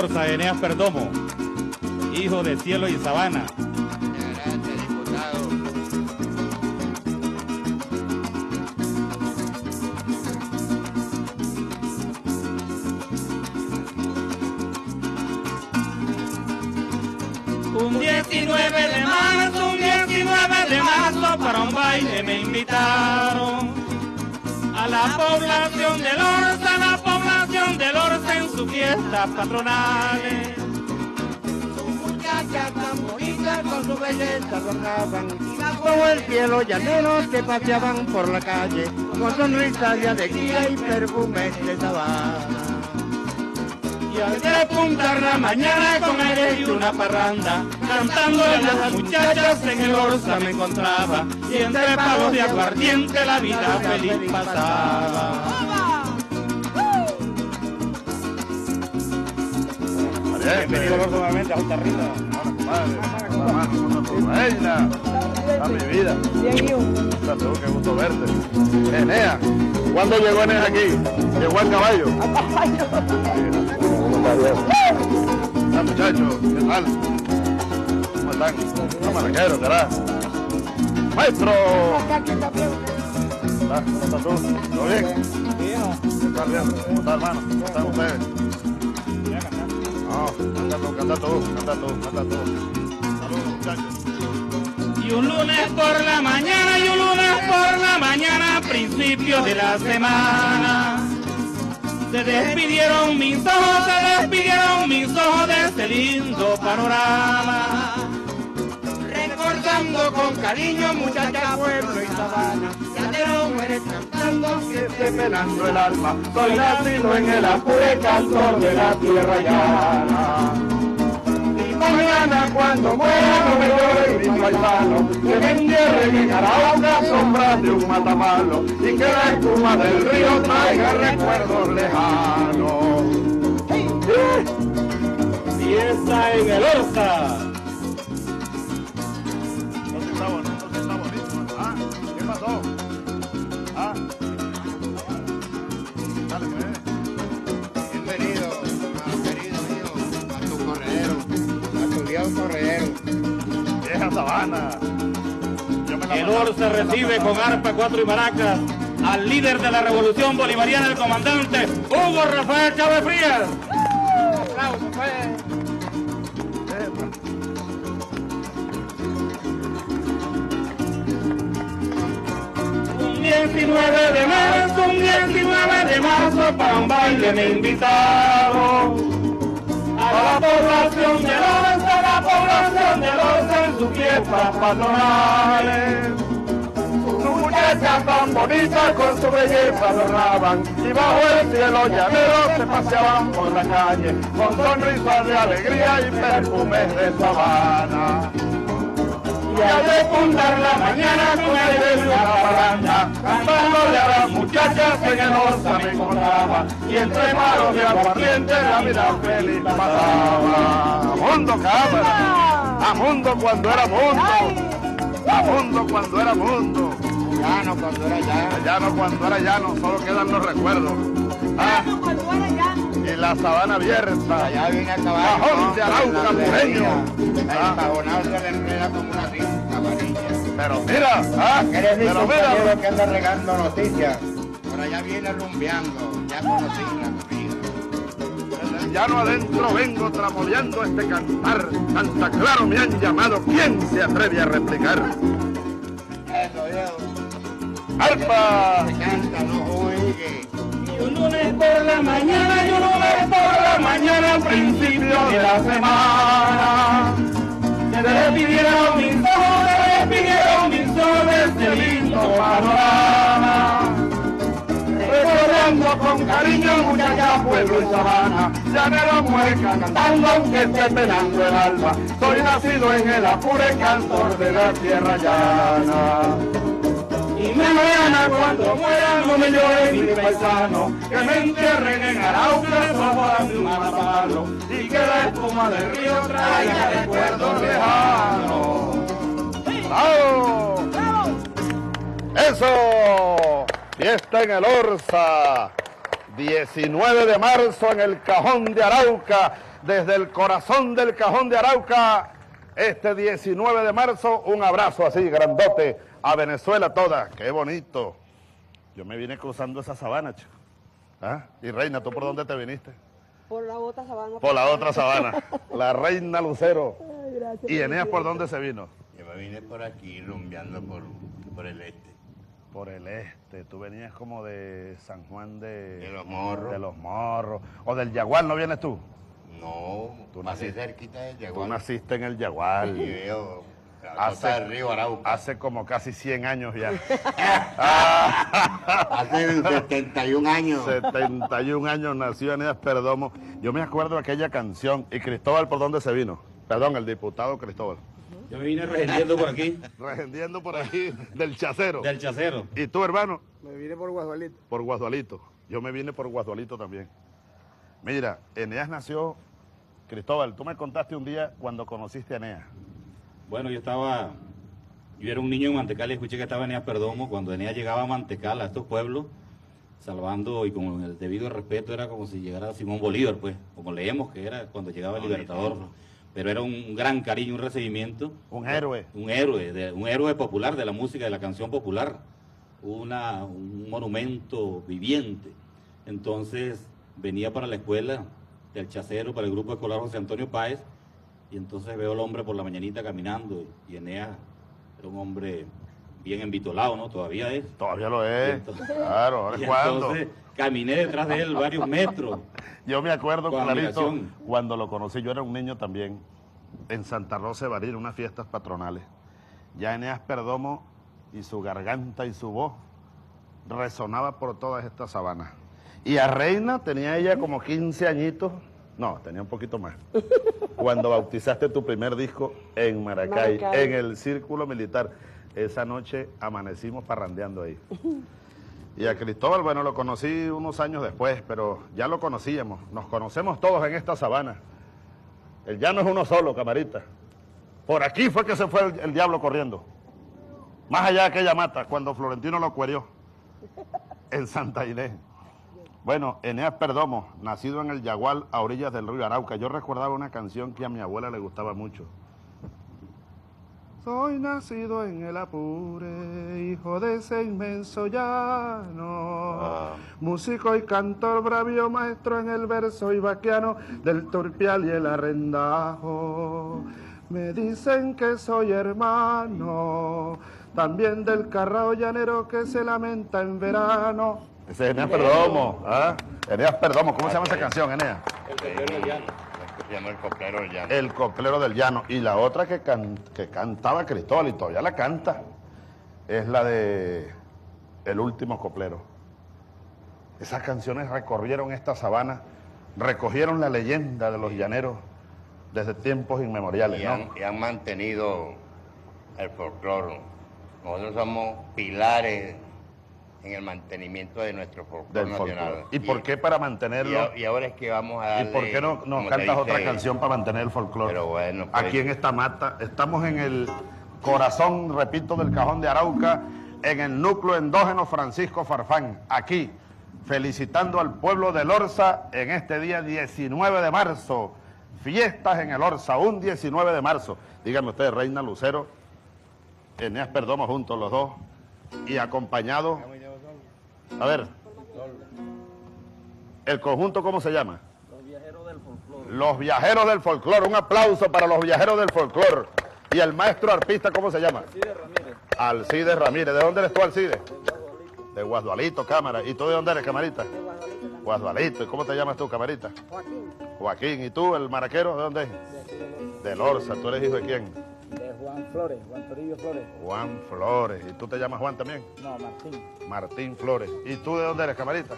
Fiesta en el Orza, Eneas Perdomo, hijo de cielo y sabana. Un 19 de marzo, un 19 de marzo para un baile me invitaron a la población del Orza, en sus fiestas patronales. Muchachas tan bonitas con su belleza y bajo el cielo llaneros que paseaban por la calle con sonrisas de alegría y perfumes de sabana. Y al despuntar la mañana con aire y una parranda, cantando a las muchachas en el Orza me encontraba, y entre pagos de aguardiente la vida feliz pasaba. Bienvenido Gordo nuevamente a Alta Rita. A mi vida. Santo, qué gusto verte. Enea, ¿cuándo llegó Enea aquí? Llegó al caballo. Ah, muchachos, ¿qué tal? ¿Cómo están? Maraquero, ¿verdad? ¡Maestro! ¿Cómo estás tú? ¿Todo bien? ¿Qué tal, bien? ¿Cómo está, hermano? ¿Cómo están ustedes? Y un lunes por la mañana, y un lunes por la mañana, principio de la semana. Se despidieron mis ojos, se despidieron mis ojos de este lindo panorama. Recordando con cariño muchacha, pueblo y sabana, llanero mujeres cantando que esté penando el alma. Soy nacido en el apure cantor de la tierra llana. Y mañana cuando muera no me llore mi paisano, que me entierren en Arauca sombras de un matamalo y que la espuma del río traiga recuerdos lejanos. Fiesta en el Orza. Corredero. Vieja sabana. El mandaba- Orza recibe con arpa, cuatro y maracas al líder de la revolución bolivariana, el comandante Hugo Rafael Chávez Frías. Pues. Un 19 de marzo, un 19 de marzo para un baile me invitaron a la población de Orza, a la población de Orza en sus fiestas patronales. Sus muchachas tan bonitas con su belleza adornaban y bajo el cielo llanero se paseaban por la calle con sonrisas de alegría y perfumes de sabana. Al despuntar la mañana con aire de parranda, cantándole a las muchachas en el Orza me encontraba, Y entre manos de aguardiente la vida feliz pasaba. A mundo cámara, a mundo cuando era mundo, a mundo cuando era mundo. Llano cuando era llano. Llano cuando era llano, solo quedan los recuerdos. Ah, y la sabana abierta. Allá viene a caballo. Cajón de Arauca, Mureño. El pajonado se le enreda como una cinta varilla. Pero mira, ah, ¿Quieres decir pero mira, compañero que anda regando noticias? Por allá viene rumbeando, ya conocí la corrida. en el llano adentro vengo tramoleando este cantar. Santa Claro me han llamado, ¿quién se atreve a replicar? Eso, viejo. ¡Arpa! Se canta, no oye. Y un lunes por la mañana, y un lunes por la mañana, principio de la semana. Se despidieron mis ojos, se despidieron mis ojos de lindo panorama. Recordando con cariño muchacha, pueblo y sabana, llanero mueca cantando aunque esté penando el alma. Soy nacido en el apure cantor de la tierra llana. Y mañana cuando muera no me llore mi paisano, que me entierren en Arauca, sombras de un matamalo, y que la espuma del río traiga recuerdos lejanos. ¡Bravo! ¡Eso! Fiesta en el Orza. 19 de marzo en el Cajón de Arauca, desde el corazón del Cajón de Arauca, este 19 de marzo, un abrazo así, grandote, a Venezuela toda. ¡Qué bonito! Yo me vine cruzando esa sabana, chico. ¿Ah? Y Reina, ¿tú por dónde te viniste? Por la otra sabana. Por la otra sabana. La Reina Lucero. Ay, gracias, ¿Y Eneas por dónde se vino? Me vine por aquí rumbeando por, por el este. Por el este. Tú venías como de San Juan de... De los Morros. De los Morros. O del Yaguar, ¿no vienes tú? No, Tú naciste- cerquita de Tú Yaguar. naciste en el Yaguar. Y veo Hace- del río Arauca. Hace como casi 100 años ya. Hace 71 años. 71 años nació Eneas Perdomo. Yo me acuerdo de aquella canción. ¿Y Cristóbal por dónde se vino? Perdón, el diputado Cristóbal. Yo me vine regendiendo por aquí, Regendiendo por aquí del chacero. del chacero. ¿Y tú, hermano? Me vine por Guadualito. Por Guadualito. Yo me vine por Guadualito también. Mira, Eneas nació... Cristóbal, tú me contaste un día cuando conociste a Eneas. Bueno, yo estaba, yo era un niño en Mantecal y escuché que estaba Eneas Perdomo. Cuando Eneas llegaba a Mantecal, a estos pueblos, salvando y con el debido respeto, era como si llegara Simón Bolívar, pues, como leemos que era cuando llegaba el Libertador. Pero era un gran cariño, un recibimiento. Un héroe. Un héroe, de- un héroe popular de la música, de la canción popular. Una, un monumento viviente. Entonces venía para la escuela del Chacero, para el grupo escolar José Antonio Páez, y entonces veo al hombre por la mañanita caminando, y Eneas era un hombre bien envitolado, ¿no? Todavía es. Todavía lo es. entonces- claro, ahora Y es cuando. entonces caminé detrás de él varios metros. Yo me acuerdo Con clarito admiración. cuando lo conocí, yo era un niño también, en Santa Rosa de Baril, unas fiestas patronales. Ya Eneas Perdomo y su garganta y su voz resonaba por todas estas sabanas. Y a Reina tenía ella como 15 añitos, no, tenía un poquito más. Cuando bautizaste tu primer disco en Maracay, Maracay. en el Círculo Militar. Esa noche amanecimos parrandeando ahí. Y a Cristóbal, bueno, lo conocí unos años después, pero ya lo conocíamos. Nos conocemos todos en esta sabana. El llano es uno solo, camarita. Por aquí fue que se fue el, el diablo corriendo. Más allá de aquella mata, cuando Florentino lo cuerió. En Santa Inés. Bueno, Eneas Perdomo, nacido en el Yagual, a orillas del río Arauca. Yo recordaba una canción que a mi abuela le gustaba mucho. Soy nacido en el Apure, hijo de ese inmenso llano. Músico y cantor, bravio maestro en el verso y vaquiano del turpial y el arrendajo. Me dicen que soy hermano, también del carrao llanero que se lamenta en verano. Ese es Eneas Perdomo, ¿ah? Eneas Perdomo, ¿cómo se llama esa canción, Eneas? Se llama el coplero del llano. El coplero del llano. Y la otra que, can- que cantaba Cristóbal y todavía la canta es la de El último coplero. Esas canciones recorrieron esta sabana, recogieron la leyenda de los llaneros desde tiempos inmemoriales, y, ¿no? han, y han mantenido el folclore. Nosotros somos pilares en el mantenimiento de nuestro folclore nacional. ¿Y por qué para Y, mantenerlo? y ahora es que vamos a ¿Y darle... por qué no nos cantas otra canción para mantener el folclore? Pero bueno, pues. Aquí en esta mata, estamos en el corazón, repito, del cajón de Arauca, en el núcleo endógeno Francisco Farfán, aquí, felicitando al pueblo del Orza en este día 19 de marzo. Fiestas en el Orza, un 19 de marzo. Díganme ustedes, Reina Lucero, Eneas Perdomo juntos los dos, y acompañados. A ver, ¿el conjunto cómo se llama? Los viajeros del folclore. Un aplauso para los viajeros del folclore. ¿Y el maestro arpista cómo se llama? Alcides Ramírez. Alcides Ramírez. ¿De dónde eres tú, Alcides? De Guasdualito, cámara. ¿Y tú de dónde eres, camarita? De Guasdualito. Guasdualito. ¿Y cómo te llamas tú, camarita? Joaquín, Joaquín. ¿Y tú, el maraquero, de dónde es? Del Orza. ¿Tú eres hijo de quién? De Juan Flores, Juan Torillo Flores. Juan Flores. ¿Y tú te llamas Juan también? No, Martín. Martín Flores. ¿Y tú de dónde eres, camarita?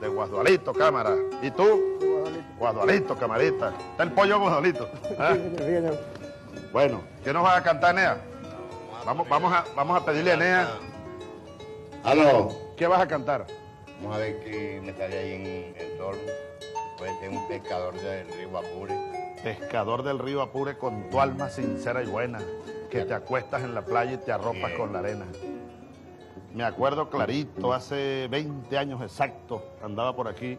De Guasdualito, cámara. ¿Y tú? Guasdualito, camarita. Está el pollo Guasdualito. ¿Ah? Bueno, ¿qué nos vas a cantar, Nea? Vamos, vamos, a, vamos a pedirle a Nea. Aló. ¿Qué vas a cantar? Vamos a ver qué me sale ahí en el sol. Puede ser un pescador del río Apure. Pescador del río Apure con tu alma sincera y buena, que te acuestas en la playa y te arropas con la arena. me acuerdo clarito, hace 20 años exactos, andaba por aquí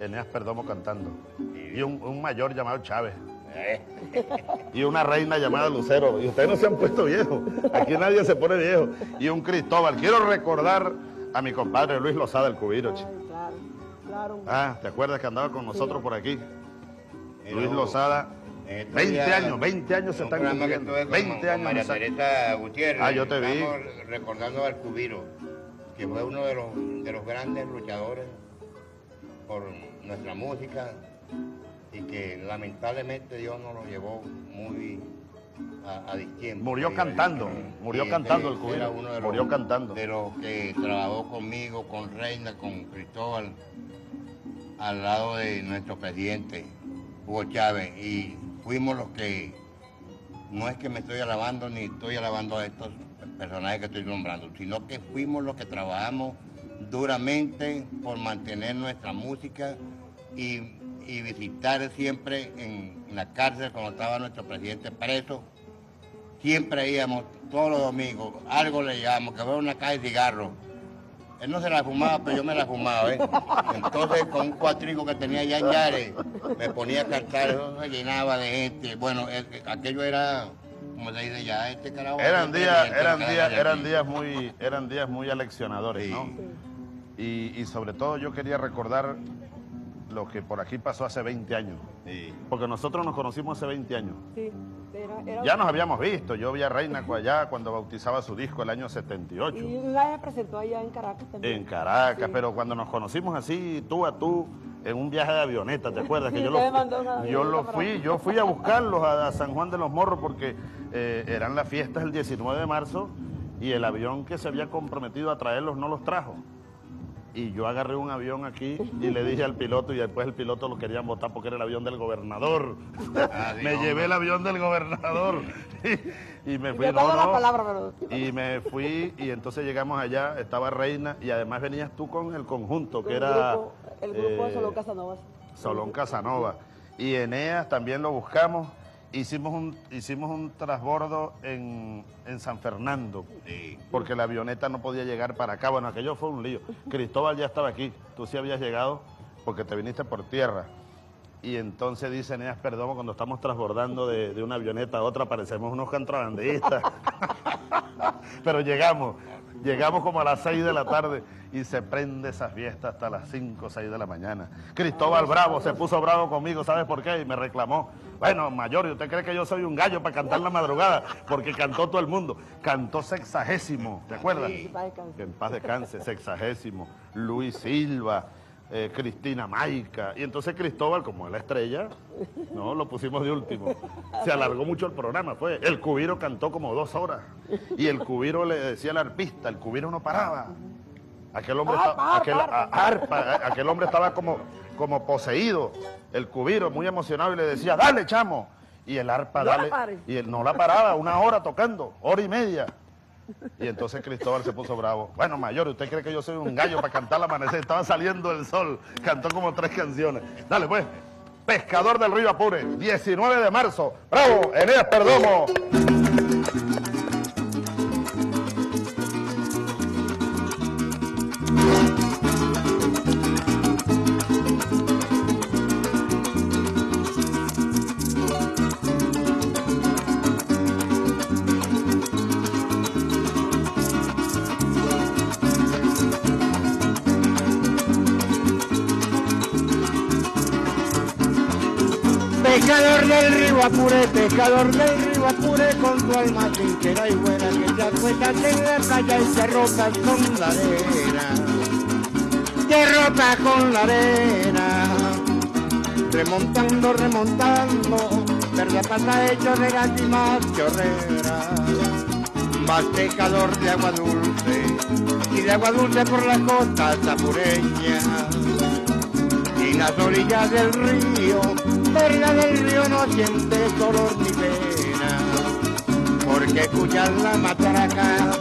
Eneas Perdomo cantando. Y un, un mayor llamado Chávez. Y una reina llamada Lucero. Y ustedes no se han puesto viejos. Aquí nadie se pone viejo. Y un Cristóbal. Quiero recordar a mi compadre Luis Lozada, el cubiro. chico. Ay, claro, claro. Ah, ¿te acuerdas que andaba con nosotros por aquí? Luis Lozada. en estos 20 días, años, 20 años se están cumpliendo. tuve con- 20 con años. María. Teresa Gutiérrez. Ah, yo te vi. Recordando al Cubiro, que fue uno de los, de los grandes luchadores por nuestra música y que lamentablemente Dios nos lo llevó muy a, a destiempo. Murió cantando, murió cantando el Cubiro, era uno de los- murió cantando. De los que trabajó conmigo, con Reina, con Cristóbal, al lado de nuestro presidente, Hugo Chávez, y fuimos los que, no es que me estoy alabando ni estoy alabando a estos personajes que estoy nombrando, sino que fuimos los que trabajamos duramente por mantener nuestra música y, visitar siempre en, la cárcel cuando estaba nuestro presidente preso. Siempre íbamos todos los domingos, algo le llevábamos, que fue una caja de cigarros. Él no se la fumaba, pero yo me la fumaba, ¿eh? Entonces, con un cuatrico que tenía allá en Yare, me ponía a cantar, eso se llenaba de gente. Bueno, el- aquello era, como se dice ya, este carajo. Eran días, eran días, eran días muy, eran días muy aleccionadores, Sí. ¿no? Y, y sobre todo yo quería recordar lo que por aquí pasó hace 20 años. Sí. Porque nosotros nos conocimos hace 20 años. Sí, era, era- Ya nos habíamos visto. Yo vi a Reina allá cuando bautizaba su disco el año 78. Y una vez presentó allá en Caracas también. En Caracas, Sí. pero cuando nos conocimos así, tú a tú, en un viaje de avioneta, ¿te acuerdas? Sí, que yo lo, yo lo fui, yo fui a buscarlos a, a San Juan de los Morros porque eh, eran las fiestas el 19 de marzo y el avión que se había comprometido a traerlos no los trajo. Y yo agarré un avión aquí y le dije al piloto y después el piloto lo querían votar porque era el avión del gobernador. Me llevé el avión del gobernador y, y me fui. yo no, toda la no. palabra, pero... Y me fui y entonces llegamos allá, estaba Reina y además venías tú con el conjunto que el era grupo, el grupo de eh, Solón Casanovas. Solón Casanova. Y Eneas también lo buscamos. Hicimos un, hicimos un transbordo en, en San Fernando, Sí. porque la avioneta no podía llegar para acá. Bueno, aquello fue un lío. Cristóbal ya estaba aquí, tú sí habías llegado porque te viniste por tierra. Y entonces dice Eneas Perdomo, cuando estamos transbordando de, de una avioneta a otra, parecemos unos contrabandistas. Pero llegamos, llegamos como a las 6 de la tarde y se prende esa fiesta hasta las 5 o 6 de la mañana. Cristóbal Bravo se puso bravo conmigo, ¿sabes por qué? Y me reclamó. Bueno, mayor, ¿y usted cree que yo soy un gallo para cantar la madrugada? Porque cantó todo el mundo. Cantó sexagésimo, ¿te acuerdas? Sí, en paz descanse, sexagésimo. Luis Silva, eh, Cristina Maica. Y entonces Cristóbal, como es la estrella, no, lo pusimos de último. Se alargó mucho el programa, fue. El cubiro cantó como dos horas. Y el cubiro le decía al arpista, el cubiro no paraba. Aquel hombre, Arpa, estaba, aquel, arpa, a- arpa, a- aquel hombre estaba como, como poseído. El cubiro, muy emocionado, y le decía, dale, chamo. Y el arpa, dale. y él no la paraba, una hora tocando, hora y media. Y entonces Cristóbal se puso bravo. Bueno, mayor, ¿usted cree que yo soy un gallo para cantar al amanecer? Estaba saliendo el sol. Cantó como tres canciones. Dale, pues. Pescador del Río Apure, 19 de marzo. ¡Bravo! Eneas Perdomo. Pescador del río Apure, pescador del río Apure, con tu alma sincera y buena, que te acuestas en la playa y te rotas con la arena. Te rotas con la arena. Remontando, remontando, verdad pasa hecho de gas y más chorrera. Más pescador de agua dulce, y de agua dulce por las costas apureñas y las orillas del río, verga del río no sientes dolor ni pena, porque escuchas la matraca,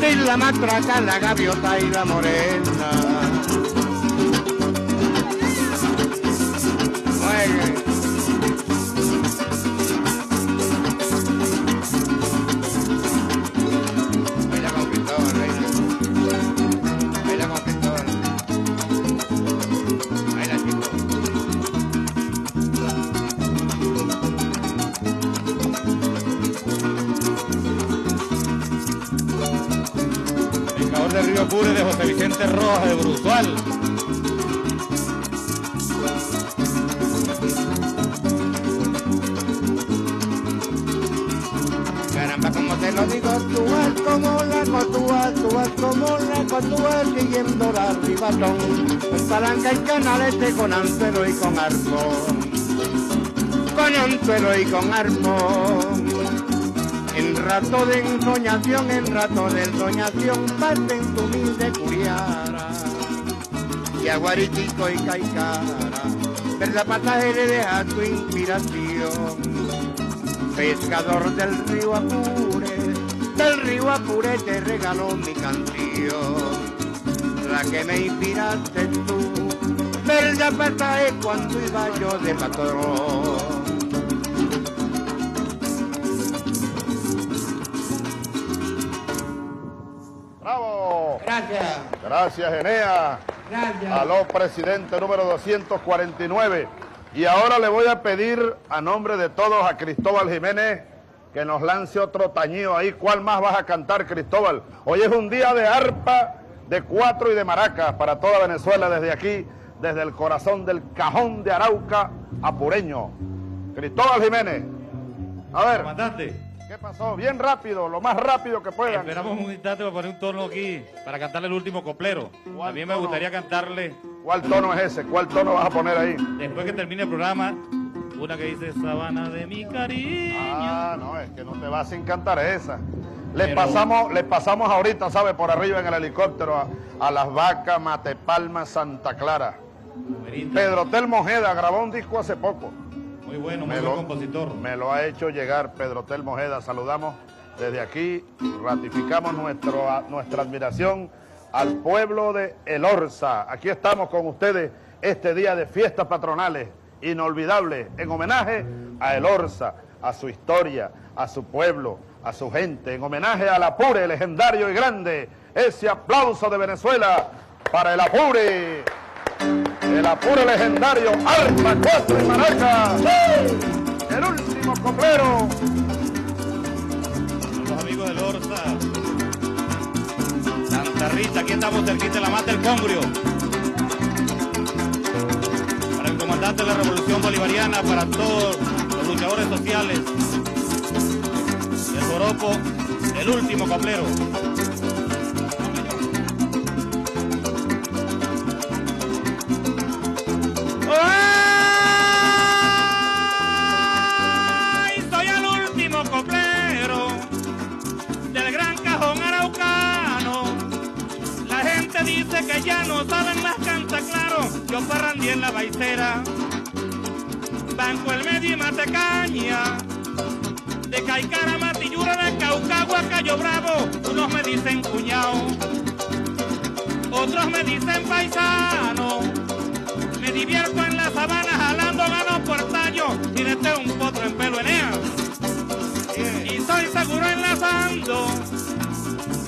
de la matraca, la gaviota y la morena. Vicente Rojas de Brutual. Caramba, como te lo digo, tú vas como la cotúa, tú vas como la cotúa, siguiendo la ribatón. Con palanca y canalete, con anzuelo y con arpón. Con anzuelo y con. En rato de ensoñación, en rato de ensoñación, parte en tu humilde curiara. Y aguaritico y caicara, ver la pasaje le deja tu inspiración pescador del río Apure, del río Apure te regaló mi canción, la que me inspiraste tú, del pasaje cuando iba yo de patrón. Gracias, Gracias, Enea. gracias. Aló, presidente número 249. Y ahora le voy a pedir a nombre de todos a Cristóbal Jiménez que nos lance otro tañío ahí. ¿Cuál más vas a cantar, Cristóbal? Hoy es un día de arpa, de cuatro y de maracas para toda Venezuela desde aquí, desde el corazón del cajón de Arauca, apureño. Cristóbal Jiménez. A ver, Comandante, ¿qué pasó? Bien rápido, lo más rápido que puedan. esperamos un instante para poner un tono aquí, para cantarle el último coplero. ¿Cuál A mí me gustaría cantarle, ¿Cuál tono es ese? ¿Cuál tono vas a poner ahí? después que termine el programa, una que dice Sabana de mi cariño. Ah, no, es que no te vas sin cantar esa. Le Pero- pasamos, le pasamos ahorita, ¿sabe? Por arriba en el helicóptero a, a Las Vacas, Matepalma, Santa Clara. Pedro Tel Mojeda grabó un disco hace poco. Muy bueno, muy Me buen lo, compositor. me lo ha hecho llegar Pedro Tel Mojeda. Saludamos desde aquí, ratificamos nuestro, nuestra admiración al pueblo de El Orza. Aquí estamos con ustedes este día de fiestas patronales inolvidables en homenaje a El Orza, a su historia, a su pueblo, a su gente, en homenaje al Apure legendario y grande. Ese aplauso de Venezuela para el Apure. El Apure legendario, Alfa, Cuatro y Maraca. El último coplero. Los amigos del Orza. Santa Rita, aquí estamos cerquita de la mata del Congrio. Para el comandante de la Revolución Bolivariana, para todos los luchadores sociales. El Joropo, el último coplero. Ya no saben las cantas, claro. Yo parrandí en la baicera, banco el medio y matecaña. De Caicara, Matillura, de Caucagua, Cayo Bravo, unos me dicen cuñado, otros me dicen paisano. Me divierto en la sabana jalando gano puertaño y este un potro en pelo enea. Y soy seguro enlazando.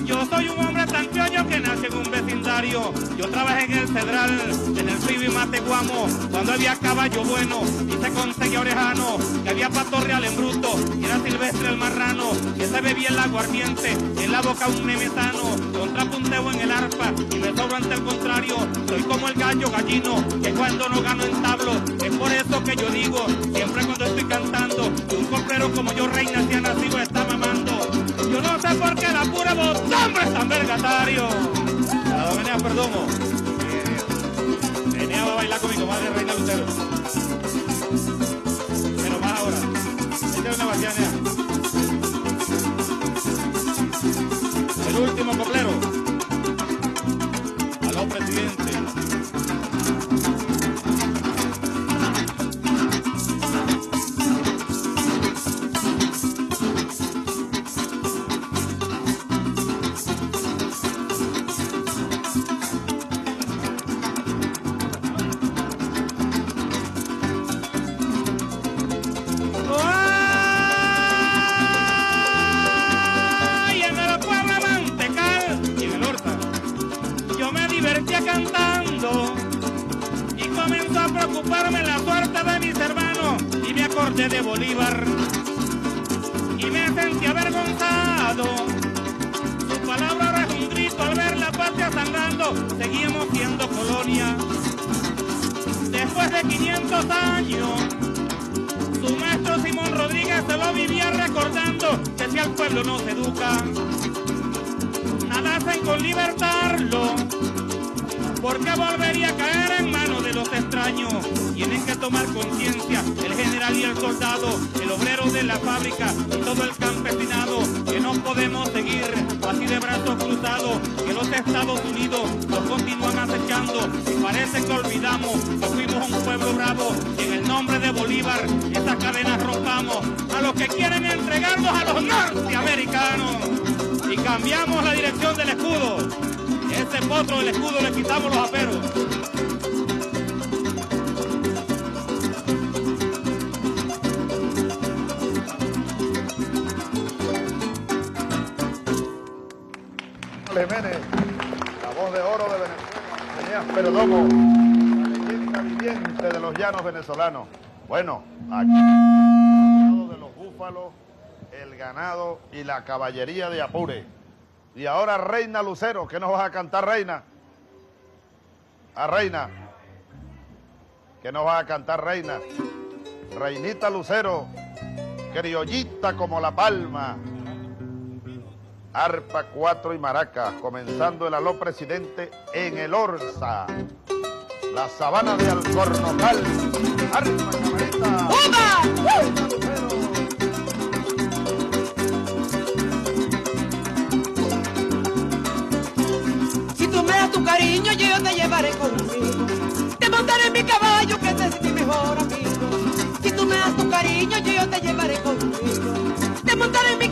Yo soy un hombre criollo que nace en un vecindario. Yo trabajé en el Cedral, en el frío y Mateguamo, cuando había caballo bueno y se conseguía orejano, que había pato real en bruto y era silvestre el marrano, que se bebía el aguardiente, en la boca un nemesano, contrapunteo en el arpa y me sobro ante el contrario. Soy como el gallo gallino, que cuando no gano en tablo, es por eso que yo digo, siempre cuando estoy cantando, un coplero como yo, reina, si ha nacido, está mamando. Yo no sé por qué la pura voz, hombre, es tan vergatario. A don Enea Perdomo. Enea va a bailar con mi comadre Reina Lucero. Pero más ahora. Échale una vacía, Enea. El último coplero. Jiménez, la voz de oro de Venezuela, Eneas Perdomo, la leyenda viviente de los llanos venezolanos. Bueno, aquí de los búfalos, el ganado y la caballería de Apure. Y ahora Reina Lucero, ¿qué nos vas a cantar, Reina? A Reina. ¿Qué nos vas a cantar, Reina? Reinita Lucero, criollita como la palma arpa, cuatro y maracas, comenzando el aló presidente en el Orza, la sabana de Alcornocal, arpa, tú me das tu cariño, yo te llevaré conmigo. Te montaré en mi caballo, que es mi mejor amigo. Si tú me das tu cariño, yo te llevaré conmigo. Te montaré en mi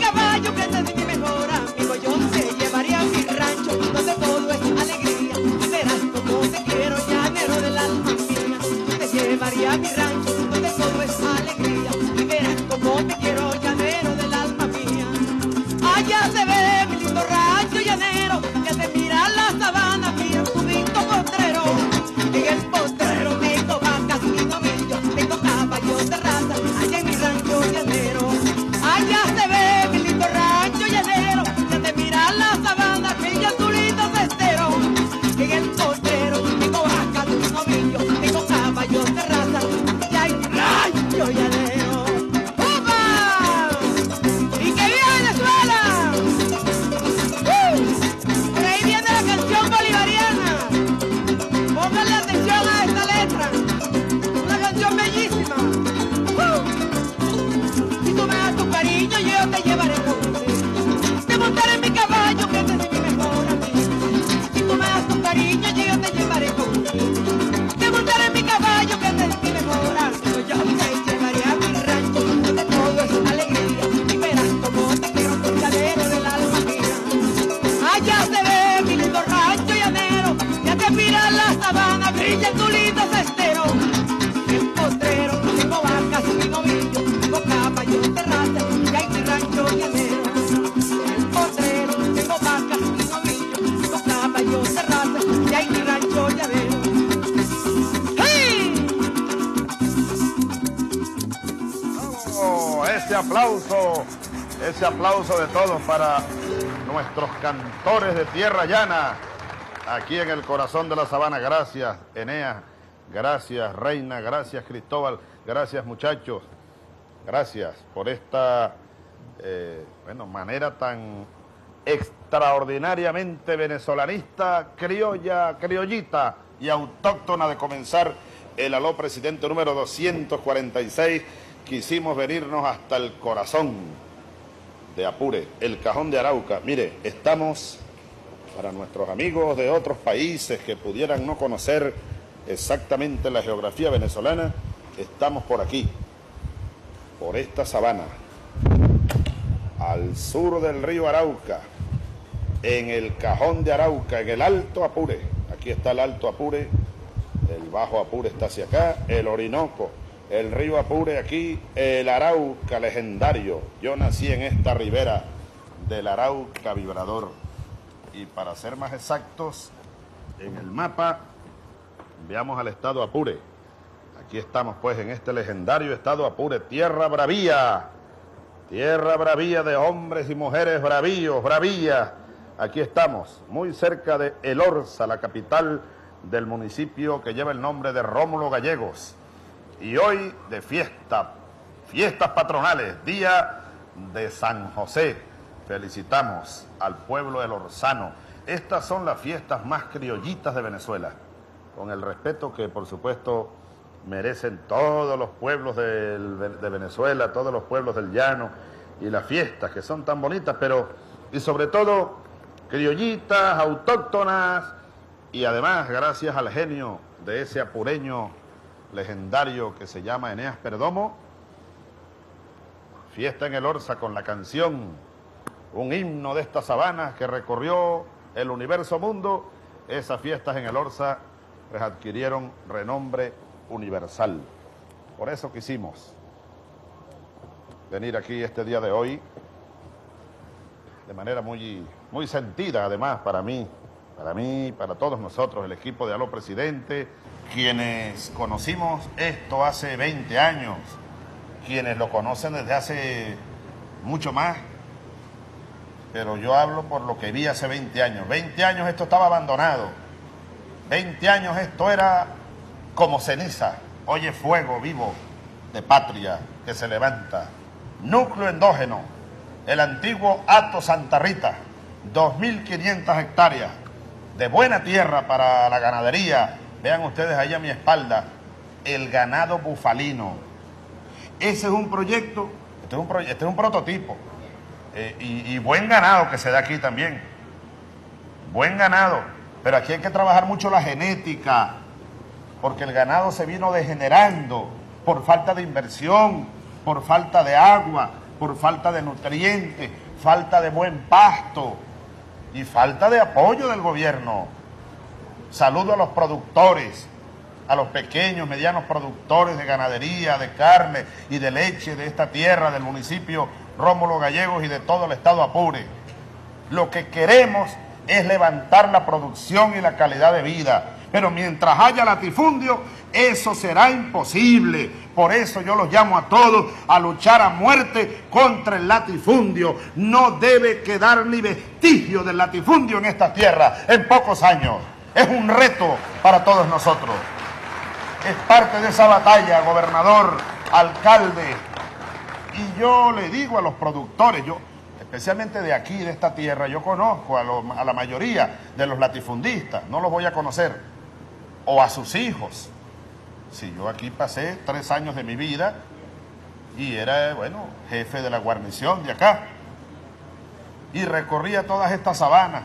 tierra llana, aquí en el corazón de la sabana. Gracias, Eneas, gracias, Reina, gracias, Cristóbal, gracias, muchachos, gracias por esta eh, manera tan extraordinariamente venezolanista, criolla, criollita y autóctona de comenzar el aló presidente número 246. Quisimos venirnos hasta el corazón de Apure, el cajón de Arauca. Mire, estamos para nuestros amigos de otros países que pudieran no conocer exactamente la geografía venezolana, estamos por aquí, por esta sabana, al sur del río Arauca, en el cajón de Arauca, en el Alto Apure. Aquí está el Alto Apure, el Bajo Apure está hacia acá, el Orinoco, el río Apure aquí, el Arauca legendario. Yo nací en esta ribera del Arauca vibrador. Y para ser más exactos, en el mapa, veamos al estado Apure. Aquí estamos pues en este legendario estado Apure, tierra bravía, tierra bravía de hombres y mujeres bravíos, bravías, Aquí estamos, muy cerca de El Orza, la capital del municipio que lleva el nombre de Rómulo Gallegos. Y hoy de fiesta, fiestas patronales, día de San José. Felicitamos al pueblo del Orzano. Estas son las fiestas más criollitas de Venezuela, con el respeto que por supuesto merecen todos los pueblos de Venezuela, todos los pueblos del llano y las fiestas que son tan bonitas, pero y sobre todo criollitas, autóctonas y además gracias al genio de ese apureño legendario que se llama Eneas Perdomo, fiesta en el Orza con la canción, un himno de estas sabanas que recorrió el universo mundo, esas fiestas en el Orza les adquirieron renombre universal. Por eso quisimos venir aquí este día de hoy de manera muy, muy sentida además para mí, para mí, para todos nosotros, el equipo de Aló Presidente, quienes conocimos esto hace 20 años, quienes lo conocen desde hace mucho más, pero yo hablo por lo que vi hace 20 años. 20 años esto estaba abandonado, 20 años esto era como ceniza, oye fuego vivo de patria que se levanta, núcleo endógeno, el antiguo Ato Santa Rita, 2.500 hectáreas de buena tierra para la ganadería. Vean ustedes ahí a mi espalda, el ganado bufalino. Ese es un proyecto, este es un, este es un prototipo. Eh, y, y buen ganado que se da aquí también. Buen ganado. Pero aquí hay que trabajar mucho la genética, porque el ganado se vino degenerando por falta de inversión, por falta de agua, por falta de nutrientes, falta de buen pasto y falta de apoyo del gobierno. Saludo a los productores, a los pequeños, medianos productores de ganadería, de carne y de leche de esta tierra, del municipio Rómulo Gallegos y de todo el estado Apure. Lo que queremos es levantar la producción y la calidad de vida. Pero mientras haya latifundio, eso será imposible. Por eso yo los llamo a todos a luchar a muerte contra el latifundio. No debe quedar ni vestigio del latifundio en esta tierra en pocos años. Es un reto para todos nosotros. Es parte de esa batalla, gobernador, alcalde, y yo le digo a los productores, yo, especialmente de aquí, de esta tierra, yo conozco a, la mayoría de los latifundistas, no los voy a conocer, o a sus hijos. Si yo aquí pasé tres años de mi vida y era, bueno, jefe de la guarnición de acá, y recorría todas estas sabanas,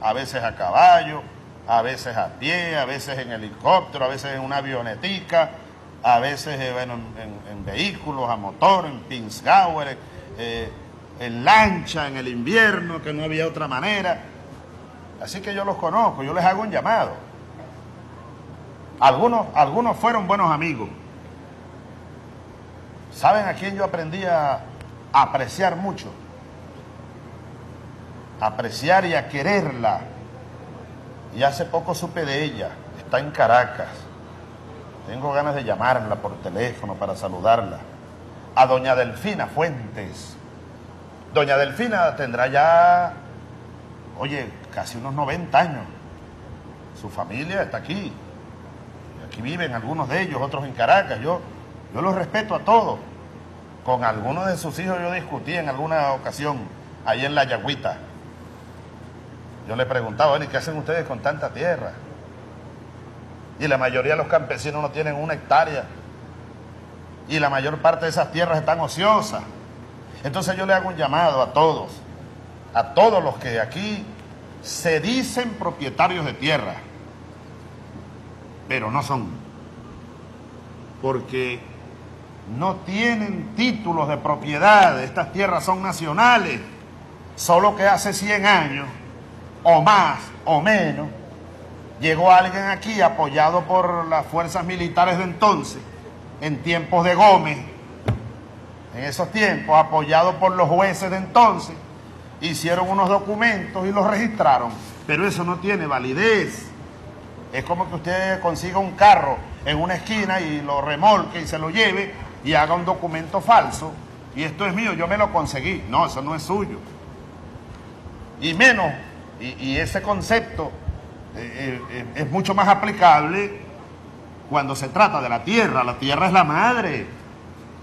a veces a caballo, a veces a pie, a veces en helicóptero, a veces en una avionetica, a veces eh, bueno, en, en- vehículos a motor, en Pinsgauer, eh, en lancha, en el invierno, que no había otra manera. Así que yo los conozco, yo les hago un llamado. Algunos, algunos fueron buenos amigos. ¿Saben a quién yo aprendí a apreciar mucho? apreciar y a quererla. Y hace poco supe de ella, está en Caracas. Tengo ganas de llamarla por teléfono para saludarla. A doña Delfina Fuentes. Doña Delfina tendrá ya, oye, casi unos 90 años. Su familia está aquí. Aquí viven algunos de ellos, otros en Caracas. Yo, yo los respeto a todos. Con algunos de sus hijos yo discutí en alguna ocasión, ahí en La Yagüita. Yo le preguntaba, ¿y qué hacen ustedes con tanta tierra? Y la mayoría de los campesinos no tienen una hectárea. Y la mayor parte de esas tierras están ociosas. Entonces yo le hago un llamado a todos, a todos los que aquí se dicen propietarios de tierra, pero no son. Porque no tienen títulos de propiedad, estas tierras son nacionales, solo que hace 100 años, o más, o menos, llegó alguien aquí apoyado por las fuerzas militares de entonces, en tiempos de Gómez, en esos tiempos, apoyado por los jueces de entonces, hicieron unos documentos y los registraron, pero eso no tiene validez. Es como que usted consiga un carro en una esquina y lo remolque y se lo lleve y haga un documento falso y esto es mío, yo me lo conseguí. No, eso no es suyo. y menos, y, ese concepto eh, eh, es mucho más aplicable cuando se trata de la tierra. La tierra es la madre.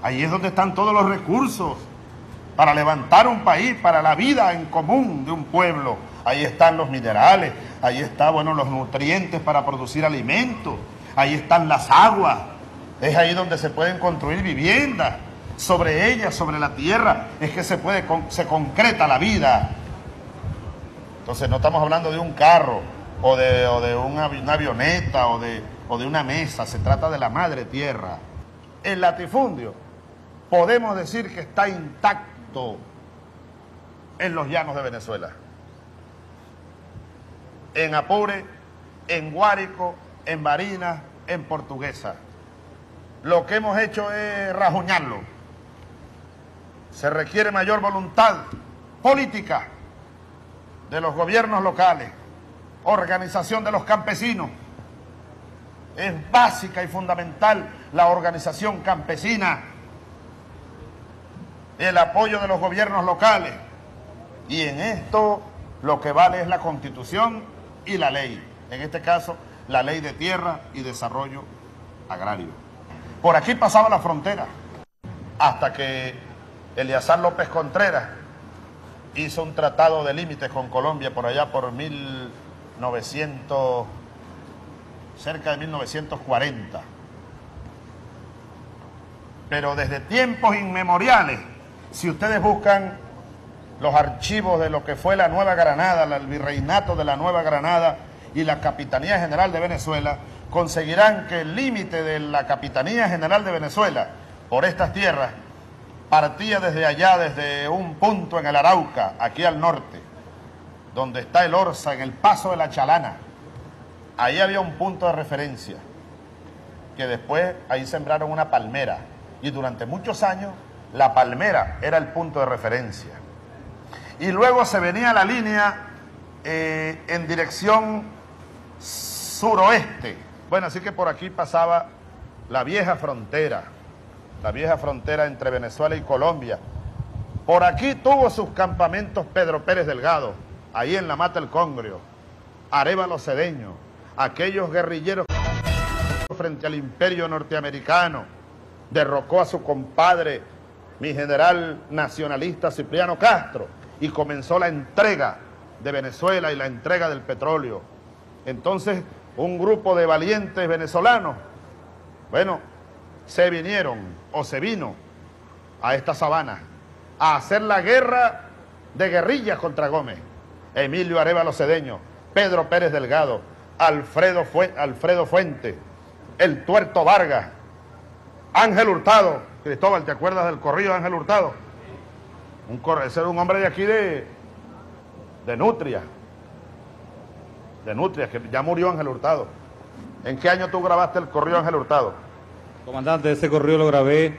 Ahí es donde están todos los recursos para levantar un país, para la vida en común de un pueblo. Ahí están los minerales, ahí están bueno, los nutrientes para producir alimentos, ahí están las aguas. Es ahí donde se pueden construir viviendas. Sobre ellas, sobre la tierra, es que se puede, se concreta la vida. Entonces no estamos hablando de un carro o de, o de una, avioneta o de, o de una mesa, se trata de la madre tierra. El latifundio podemos decir que está intacto en los llanos de Venezuela. En Apure, en Guárico, en Barinas, en Portuguesa. Lo que hemos hecho es rajuñarlo. Se requiere mayor voluntad política de los gobiernos locales, organización de los campesinos. Es básica y fundamental la organización campesina, el apoyo de los gobiernos locales. Y en esto lo que vale es la constitución y la ley. En este caso, la ley de tierra y desarrollo agrario. Por aquí pasaba la frontera hasta que Eleazar López Contreras hizo un tratado de límites con Colombia por allá por 1900, cerca de 1940. Pero desde tiempos inmemoriales, si ustedes buscan los archivos de lo que fue la Nueva Granada, el virreinato de la Nueva Granada y la Capitanía General de Venezuela, conseguirán que el límite de la Capitanía General de Venezuela por estas tierras partía desde allá, desde un punto en el Arauca, aquí al norte, donde está el Orza, en el paso de la Chalana. Ahí había un punto de referencia, que después ahí sembraron una palmera, y durante muchos años la palmera era el punto de referencia. Y luego se venía la línea eh, en dirección suroeste. Bueno, así que por aquí pasaba la vieja frontera, la vieja frontera entre Venezuela y Colombia. Por aquí tuvo sus campamentos Pedro Pérez Delgado, ahí en la Mata del Congrio, Arevalo Cedeño, aquellos guerrilleros frente al imperio norteamericano, derrocó a su compadre, mi general nacionalista Cipriano Castro, y comenzó la entrega de Venezuela y la entrega del petróleo. Entonces, un grupo de valientes venezolanos, bueno, se vinieron o se vino a esta sabana a hacer la guerra de guerrillas contra Gómez. Emilio Arevalo Cedeño, Pedro Pérez Delgado, Alfredo, Alfredo Fuente, el Tuerto Vargas, Ángel Hurtado. Cristóbal, ¿te acuerdas del corrido Ángel Hurtado? Un ese era un hombre de aquí de, de Nutria. De Nutria, que ya murió Ángel Hurtado. ¿En qué año tú grabaste el corrido Ángel Hurtado? Comandante, ese corrido lo grabé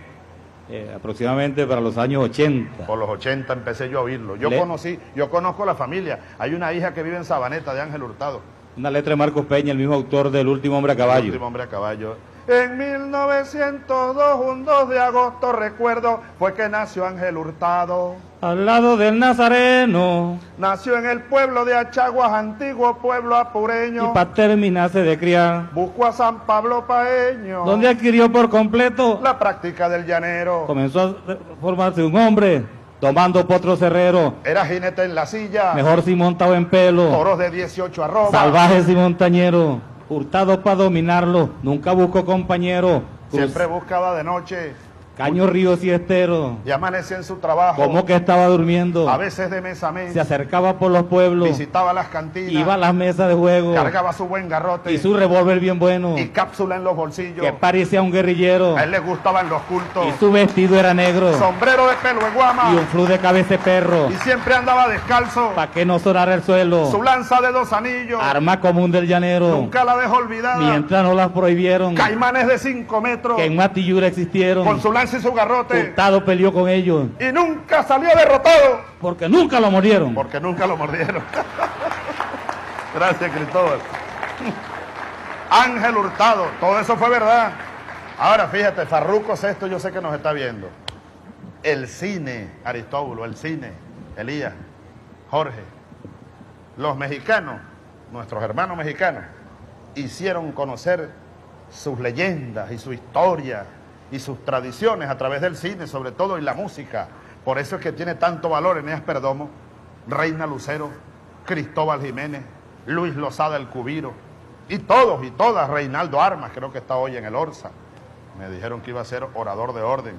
eh, aproximadamente para los años 80. Por los 80 empecé yo a oírlo. Yo conocí, yo conozco la familia. Hay una hija que vive en Sabaneta de Ángel Hurtado. Una letra de Marcos Peña, el mismo autor del Último Hombre a Caballo. El Último Hombre a Caballo. En 1902, un 2 de agosto, recuerdo, fue que nació Ángel Hurtado. Al lado del Nazareno. Nació en el pueblo de Achaguas, antiguo pueblo apureño. Y para terminarse de criar. Buscó a San Pablo Paeño. Donde adquirió por completo. La práctica del llanero. Comenzó a formarse un hombre tomando potro cerrero. Era jinete en la silla. Mejor si montado en pelo. Toros de 18 arrobas. Salvajes y montañeros. Hurtado para dominarlo. Nunca buscó compañero. Siempre buscaba de noche Caño Ríos y Estero. Y amanecía en su trabajo. Como que estaba durmiendo. A veces de mes a mes. Se acercaba por los pueblos. Visitaba las cantinas. Iba a las mesas de juego. Cargaba su buen garrote. Y su revólver bien bueno. Y cápsula en los bolsillos. Que parecía un guerrillero. A él le gustaban los cultos. Y su vestido era negro. Sombrero de pelo de guama. Y un flu de cabeza de perro. Y siempre andaba descalzo. Pa' que no sonara el suelo. Su lanza de dos anillos. Arma común del llanero. Nunca la dejó olvidada. Mientras no las prohibieron. Caimanes de cinco metros. Que en Matillura existieron. Con su lanza y su garrote. Hurtado peleó con ellos. Y nunca salió derrotado. Porque nunca lo mordieron. Porque nunca lo mordieron. Gracias, Cristóbal. Ángel Hurtado, todo eso fue verdad. Ahora fíjate, Farruco Sexto yo sé que nos está viendo. El cine, Aristóbulo, el cine, Elías, Jorge. los mexicanos, nuestros hermanos mexicanos, hicieron conocer sus leyendas y su historia y sus tradiciones a través del cine, sobre todo, y la música. Por eso es que tiene tanto valor Eneas Perdomo, Reina Lucero, Cristóbal Jiménez, Luis Lozada el Cubiro, y todos y todas, Reinaldo Armas, creo que está hoy en el Orsa. Me dijeron que iba a ser orador de orden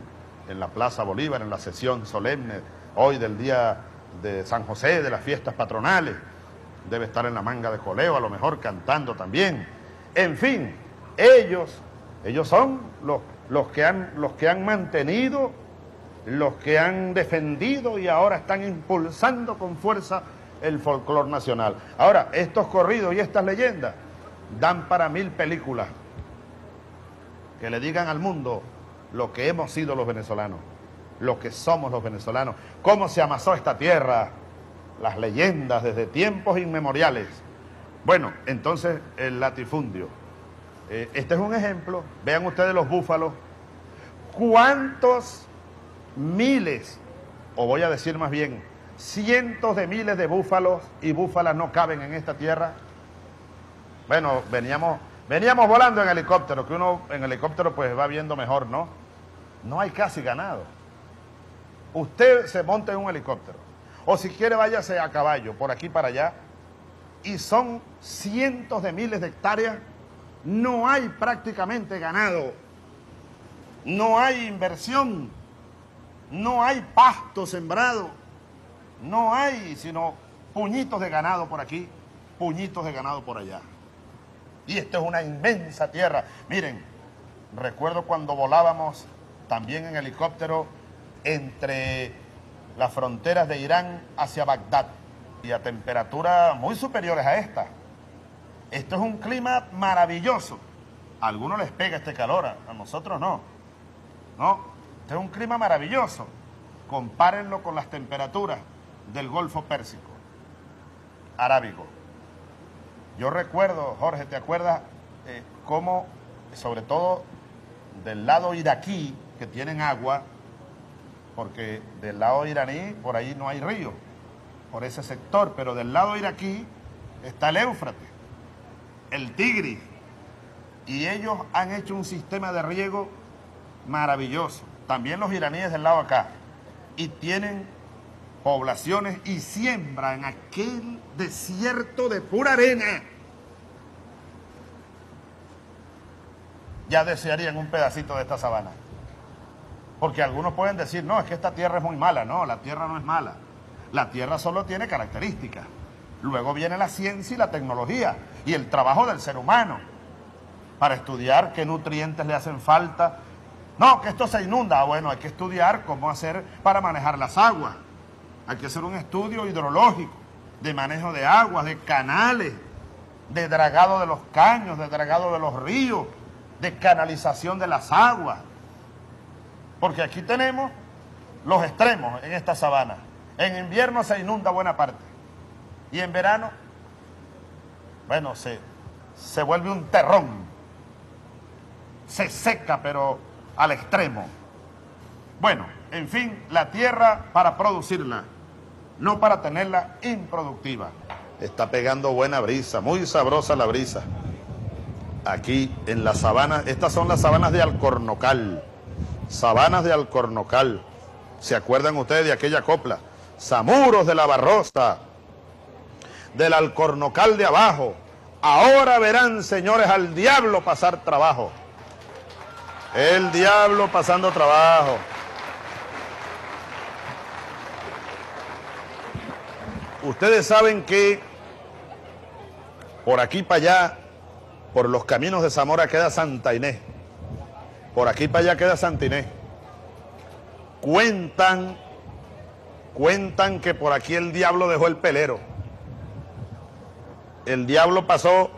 en la Plaza Bolívar, en la sesión solemne, hoy del día de San José, de las fiestas patronales. Debe estar en la manga de coleo, a lo mejor cantando también. En fin, ellos, ellos son los, los, que, han, los que han mantenido, los que han defendido y ahora están impulsando con fuerza el folclore nacional. Ahora, estos corridos y estas leyendas dan para mil películas que le digan al mundo lo que hemos sido los venezolanos, lo que somos los venezolanos, cómo se amasó esta tierra, las leyendas desde tiempos inmemoriales. Bueno, entonces el latifundio. Eh, este es un ejemplo, vean ustedes los búfalos, cuántos miles, o voy a decir más bien, cientos de miles de búfalos y búfalas no caben en esta tierra. Bueno, veníamos, veníamos volando en helicóptero, que uno en helicóptero pues va viendo mejor, ¿no? No hay casi ganado. Usted se monta en un helicóptero, o si quiere váyase a caballo, por aquí para allá, y son cientos de miles de hectáreas, no hay prácticamente ganado, no hay inversión, no hay pasto sembrado, no hay sino puñitos de ganado por aquí, puñitos de ganado por allá. Y esto es una inmensa tierra. Miren, recuerdo cuando volábamos también en helicóptero entre las fronteras de Irán hacia Bagdad y a temperaturas muy superiores a esta. Esto es un clima maravilloso. A algunos les pega este calor, a nosotros no. No, este es un clima maravilloso. Compárenlo con las temperaturas del Golfo Pérsico, arábigo. Yo recuerdo, Jorge, ¿te acuerdas eh, cómo, sobre todo del lado iraquí, que tienen agua, porque del lado iraní por ahí no hay río, por ese sector, pero del lado iraquí está el Éufrates, el Tigris, y ellos han hecho un sistema de riego maravilloso. También los iraníes del lado acá, y tienen poblaciones y siembran aquel desierto de pura arena. Ya desearían un pedacito de esta sabana. Porque algunos pueden decir, no, es que esta tierra es muy mala. No, la tierra no es mala. La tierra solo tiene características. Luego viene la ciencia y la tecnología y el trabajo del ser humano para estudiar qué nutrientes le hacen falta. No, que esto se inunda. Ah, bueno, hay que estudiar cómo hacer para manejar las aguas. Hay que hacer un estudio hidrológico de manejo de aguas, de canales, de dragado de los caños, de dragado de los ríos, de canalización de las aguas. Porque aquí tenemos los extremos en esta sabana. En invierno se inunda buena parte. Y en verano, bueno, se, se vuelve un terrón. Se seca, pero al extremo. Bueno, en fin, la tierra para producirla no para tenerla improductiva. Está pegando buena brisa, muy sabrosa la brisa. Aquí en la sabana, estas son las sabanas de Alcornocal, sabanas de Alcornocal. ¿Se acuerdan ustedes de aquella copla? Zamuros de la Barrosta, del Alcornocal de abajo. Ahora verán, señores, al diablo pasar trabajo. El diablo pasando trabajo. Ustedes saben que por aquí para allá, por los caminos de Zamora queda Santa Inés. Por aquí para allá queda Santa Inés. Cuentan, cuentan que por aquí el diablo dejó el pelero. El diablo pasó,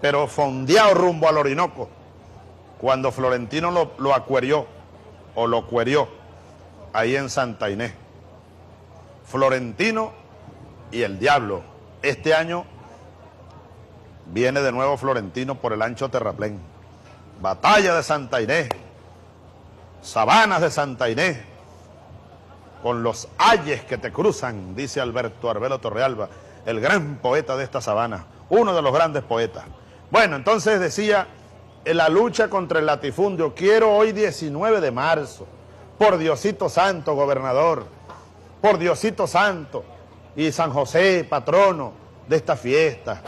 pero fondeado rumbo al Orinoco, cuando Florentino lo, lo acuerió, o lo cuerió, ahí en Santa Inés. Florentino y el diablo. Este año viene de nuevo Florentino por el ancho terraplén. Batalla de Santa Inés, sabanas de Santa Inés, con los ayes que te cruzan, dice Alberto Arbelo Torrealba. El gran poeta de esta sabana, uno de los grandes poetas. Bueno, entonces decía, en la lucha contra el latifundio, quiero hoy 19 de marzo, por Diosito Santo, gobernador, por Diosito Santo y San José, patrono de esta fiesta,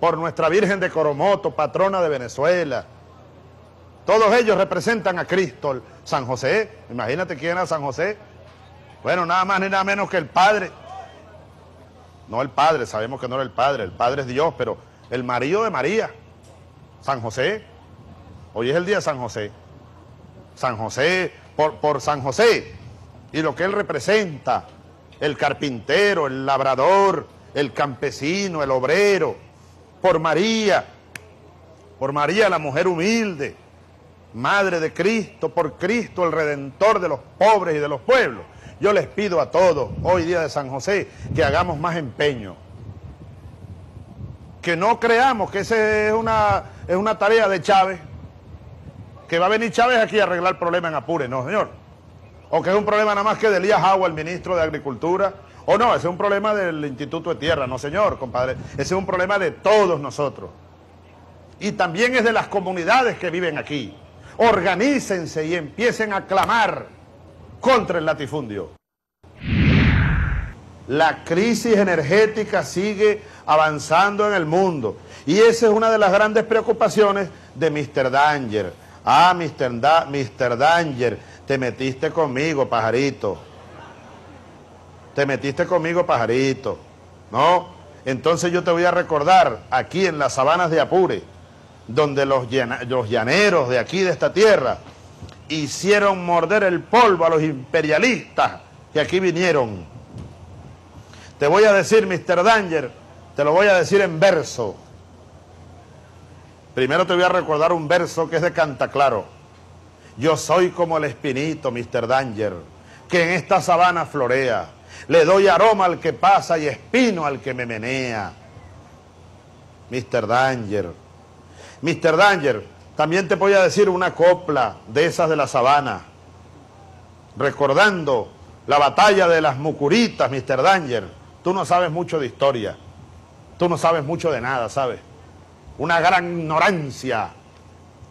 por nuestra Virgen de Coromoto, patrona de Venezuela. Todos ellos representan a Cristo, San José. Imagínate quién era San José. Bueno, nada más ni nada menos que el Padre. No el Padre, sabemos que no era el Padre, el Padre es Dios, pero el marido de María, San José. Hoy es el día de San José. San José, por, por San José y lo que él representa, el carpintero, el labrador, el campesino, el obrero, por María, por María la mujer humilde, Madre de Cristo, por Cristo el Redentor de los pobres y de los pueblos. Yo les pido a todos, hoy día de San José, que hagamos más empeño. Que no creamos que esa es una, es una tarea de Chávez, que va a venir Chávez aquí a arreglar el problema en Apure, no señor. O que es un problema nada más que de Elías Agua, el ministro de Agricultura. O no, ese es un problema del Instituto de Tierra, no señor, compadre. Ese es un problema de todos nosotros. Y también es de las comunidades que viven aquí. Organícense y empiecen a clamar contra el latifundio. La crisis energética sigue avanzando en el mundo y esa es una de las grandes preocupaciones de Mr. Danger. Ah, Mr. Da Mr. Danger, te metiste conmigo, pajarito. Te metiste conmigo, pajarito. ¿No? Entonces yo te voy a recordar aquí en las sabanas de Apure, donde los llaneros de aquí, de esta tierra, hicieron morder el polvo a los imperialistas que aquí vinieron. Te voy a decir, Mr. Danger, te lo voy a decir en verso. Primero te voy a recordar un verso que es de Cantaclaro. Yo soy como el espinito, Mr. Danger, que en esta sabana florea. Le doy aroma al que pasa y espino al que me menea. Mr. Danger. Mr. Danger, también te voy a decir una copla de esas de la sabana, recordando la batalla de las mucuritas, Mr. Danger. Tú no sabes mucho de historia, tú no sabes mucho de nada, ¿sabes? Una gran ignorancia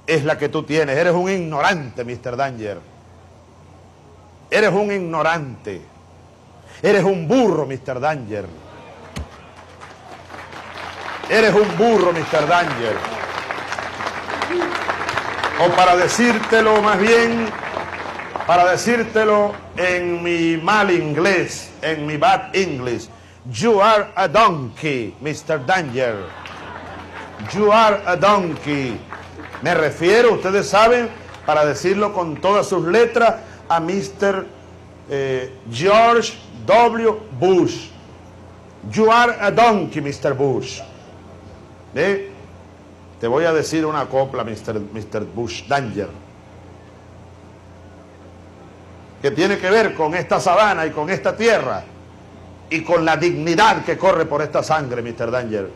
es la que tú tienes. Eres un ignorante, Mr. Danger. Eres un ignorante. Eres un burro, Mr. Danger. Eres un burro, Mr. Danger. O para decírtelo más bien, para decírtelo en mi mal inglés, en mi bad English, you are a donkey, Mr. Danger. You are a donkey. Me refiero, ustedes saben, para decirlo con todas sus letras, a Mr. Eh, George W. Bush. You are a donkey, Mr. Bush. ¿Eh? Te voy a decir una copla, Mr. Mr. Bush Danger, que tiene que ver con esta sabana y con esta tierra y con la dignidad que corre por esta sangre, Mr. Danger.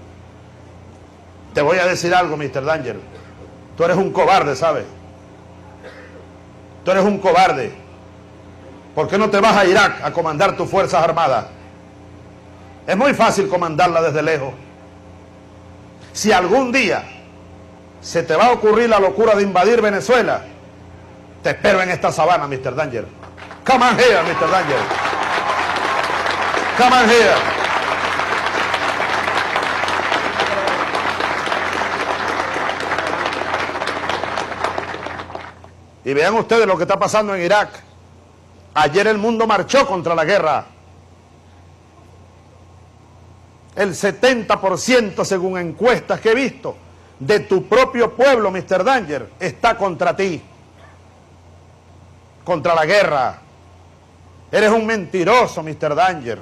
Te voy a decir algo, Mr. Danger. Tú eres un cobarde, ¿sabes? Tú eres un cobarde. ¿Por qué no te vas a Irak a comandar tus fuerzas armadas? Es muy fácil comandarla desde lejos. Si algún día se te va a ocurrir la locura de invadir Venezuela, te espero en esta sabana, Mr. Danger. Come on here, Mr. Danger. Come on here. Y vean ustedes lo que está pasando en Irak. Ayer el mundo marchó contra la guerra. El 70% según encuestas que he visto de tu propio pueblo, Mr. Danger, está contra ti. Contra la guerra. Eres un mentiroso, Mr. Danger.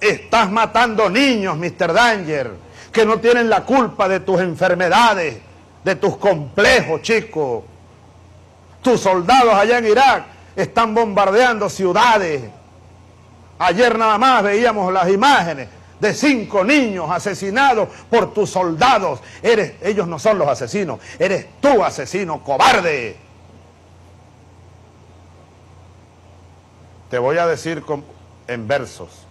Estás matando niños, Mr. Danger, que no tienen la culpa de tus enfermedades, de tus complejos, chicos. Tus soldados allá en Irak están bombardeando ciudades. Ayer nada más veíamos las imágenes de cinco niños asesinados por tus soldados. Eres, ellos no son los asesinos, eres tú asesino, cobarde. Te voy a decir en versos.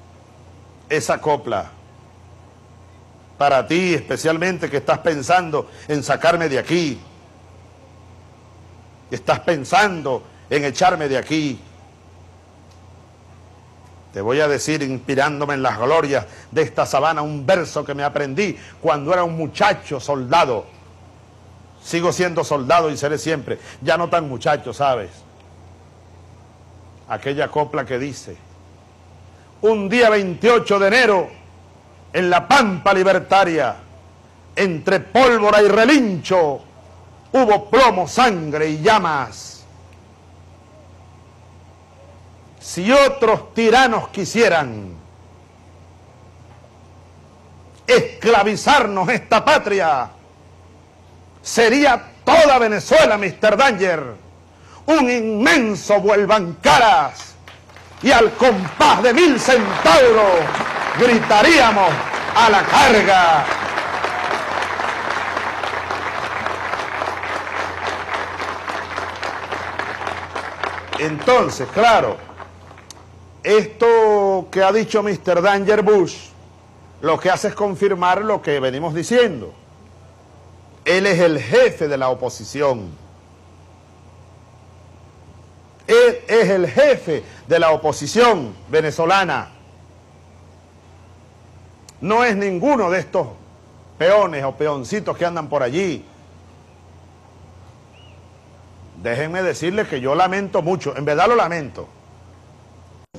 esa copla. Para ti especialmente que estás pensando en sacarme de aquí. Estás pensando en echarme de aquí. Te voy a decir, inspirándome en las glorias de esta sabana, un verso que me aprendí cuando era un muchacho soldado. Sigo siendo soldado y seré siempre, ya no tan muchacho, ¿sabes? Aquella copla que dice, un día 28 de enero, en la pampa libertaria, entre pólvora y relincho, hubo plomo, sangre y llamas. Si otros tiranos quisieran esclavizarnos esta patria, sería toda Venezuela, Mr. Danger, un inmenso vuelvan caras y al compás de mil centauros gritaríamos a la carga. Entonces, claro, esto que ha dicho Mr. Danger Bush, lo que hace es confirmar lo que venimos diciendo. Él es el jefe de la oposición. Él es el jefe de la oposición venezolana. No es ninguno de estos peones o peoncitos que andan por allí. Déjenme decirles que yo lamento mucho, en verdad lo lamento.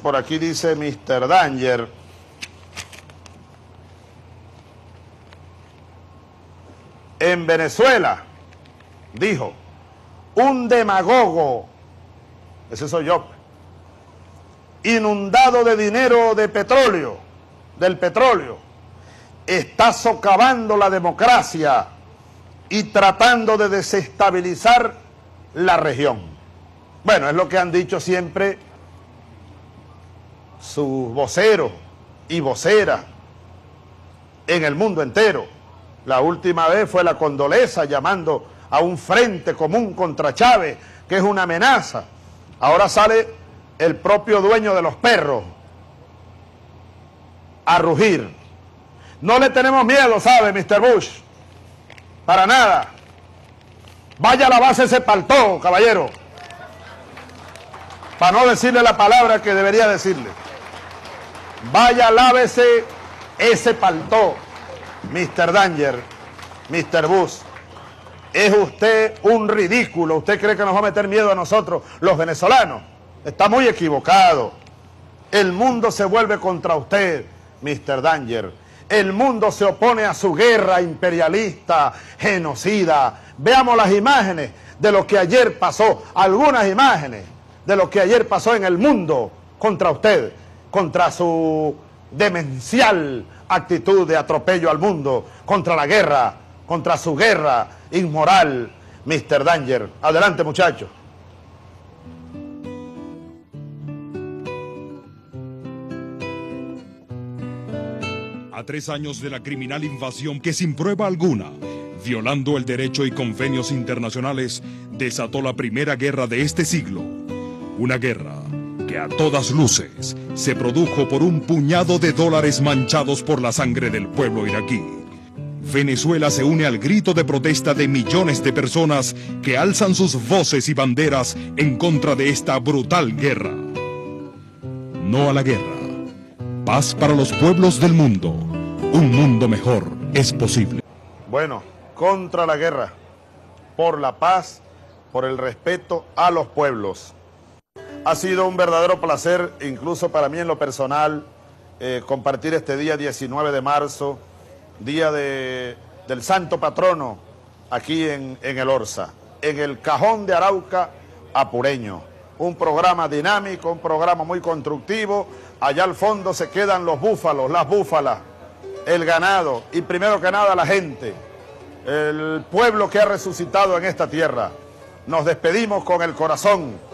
Por aquí dice Mr. Danger. En Venezuela, dijo, un demagogo, ese soy yo, inundado de dinero de petróleo, del petróleo, está socavando la democracia y tratando de desestabilizar la región. Bueno, es lo que han dicho siempre sus voceros y voceras en el mundo entero. La última vez fue la condoleza llamando a un frente común contra Chávez, que es una amenaza. Ahora sale el propio dueño de los perros a rugir. No le tenemos miedo, ¿sabe, Mr. Bush? Para nada. Vaya a la base ese paltó, caballero. Para no decirle la palabra que debería decirle. Vaya, lávese ese paltó, Mr. Danger, Mr. Bush. Es usted un ridículo. ¿Usted cree que nos va a meter miedo a nosotros, los venezolanos? Está muy equivocado. El mundo se vuelve contra usted, Mr. Danger. El mundo se opone a su guerra imperialista, genocida. Veamos las imágenes de lo que ayer pasó, algunas imágenes de lo que ayer pasó en el mundo contra usted, contra su demencial actitud de atropello al mundo, contra la guerra, contra su guerra inmoral, Mr. Danger. Adelante, muchachos. A tres años de la criminal invasión que sin prueba alguna, violando el derecho y convenios internacionales, desató la primera guerra de este siglo. Una guerra que a todas luces se produjo por un puñado de dólares manchados por la sangre del pueblo iraquí. Venezuela se une al grito de protesta de millones de personas que alzan sus voces y banderas en contra de esta brutal guerra. No a la guerra. Paz para los pueblos del mundo. Un mundo mejor es posible. Bueno, contra la guerra, por la paz, por el respeto a los pueblos. Ha sido un verdadero placer, incluso para mí en lo personal, eh, compartir este día 19 de marzo, día de, del santo patrono, aquí en, en el Orsa, en el cajón de Arauca Apureño. Un programa dinámico, un programa muy constructivo. Allá al fondo se quedan los búfalos, las búfalas, el ganado y primero que nada la gente, el pueblo que ha resucitado en esta tierra. Nos despedimos con el corazón.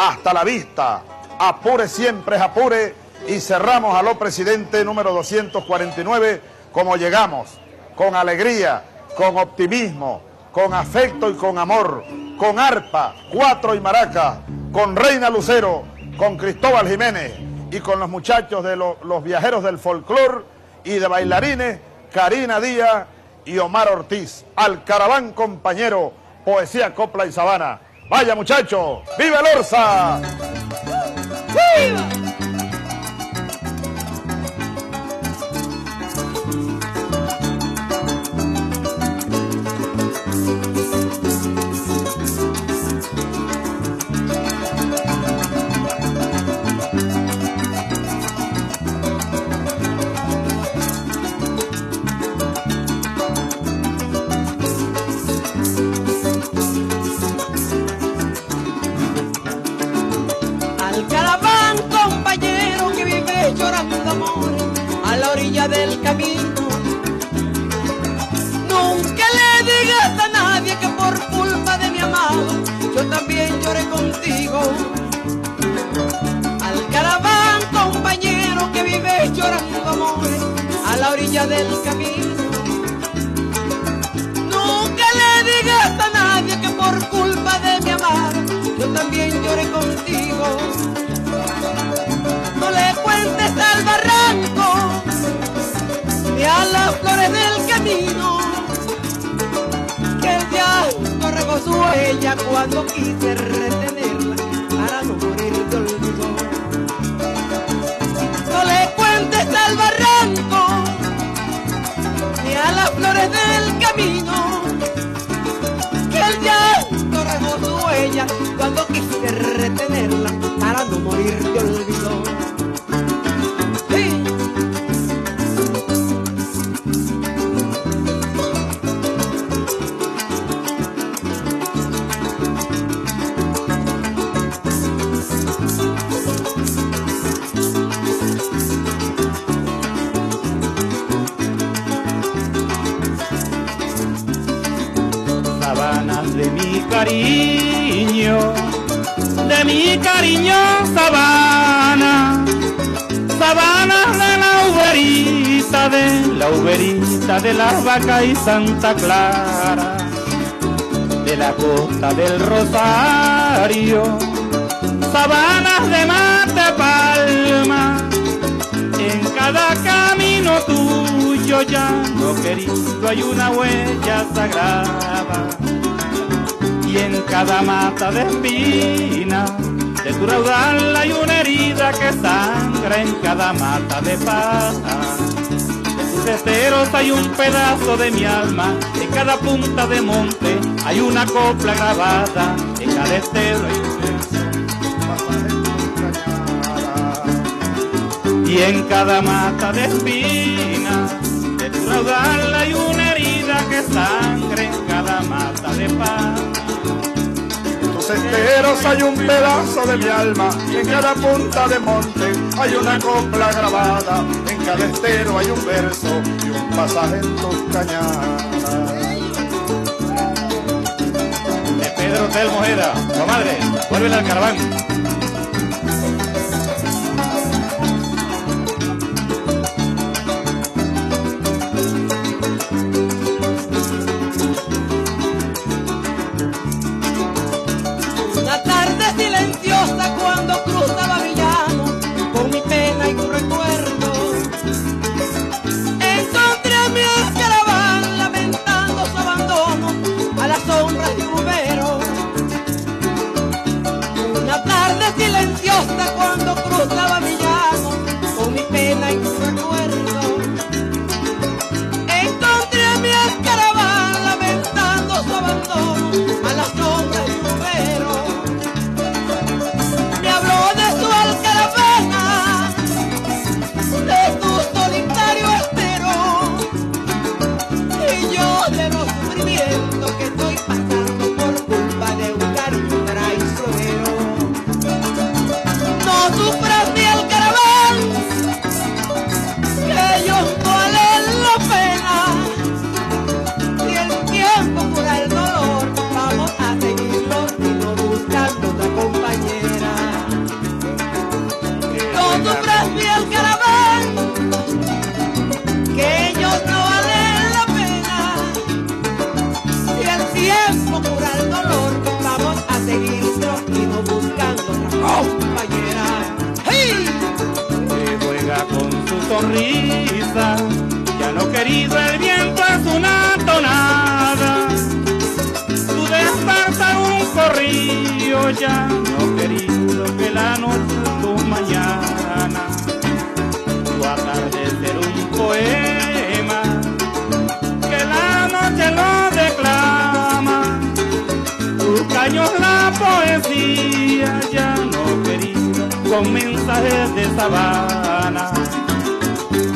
Hasta la vista. Apure siempre apure. Y cerramos a lo presidente número 249 como llegamos. Con alegría, con optimismo, con afecto y con amor. Con arpa, cuatro y maraca. Con Reina Lucero, con Cristóbal Jiménez y con los muchachos de lo- los viajeros del folclor y de bailarines, Karina Díaz y Omar Ortiz. Al caraván compañero, poesía, copla y sabana. Vaya muchachos, ¡viva el Orsa! Amor a la orilla del camino. Nunca le digas a nadie que por culpa de mi amado yo también lloré contigo. Al caraván compañero que vive llorando amor a la orilla del camino. Camino que llanto regó su huella cuando quise retenerla para no morir de olvido. No le cuentes al barranco ni a las flores del camino que el llanto regó su huella cuando quise retenerla para no morir de olvido. Cariño, de mi cariño sabana, sabanas de la uberita, de la uberita de las vacas y Santa Clara, de la costa del Rosario, sabanas de mate palma, en cada camino tuyo ya no querido hay una huella sagrada en cada mata de espina de tu raudal hay una herida que sangra en cada mata de paz. De tus esteros hay un pedazo de mi alma, en cada punta de monte hay una copla grabada, en cada estero hay un verso y en cada mata de espina de tu raudal hay una herida que sangre en cada mata de paz. Esteros hay un pedazo de mi alma y en cada punta de monte hay una copla grabada. En cada estero hay un verso y un pasaje en tus cañadas. De Pedro Tel Mojeda, comadre, vuelve al caraván.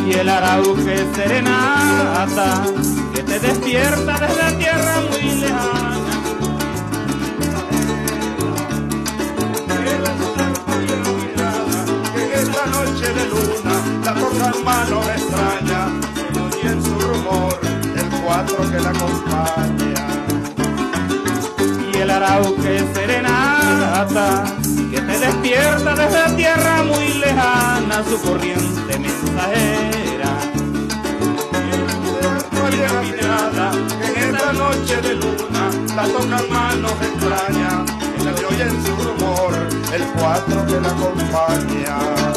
Y el arauque serenata, que te despierta desde tierra muy lejana. esta noche de luna la en mano me extraña y en su rumor el cuatro que la acompaña. y el arauque serenata que te despierta desde tierra muy lejana su corriente mensajera. Y en esta noche de luna la tocan manos extrañas, en la que oyen su rumor, el cuatro que la acompaña.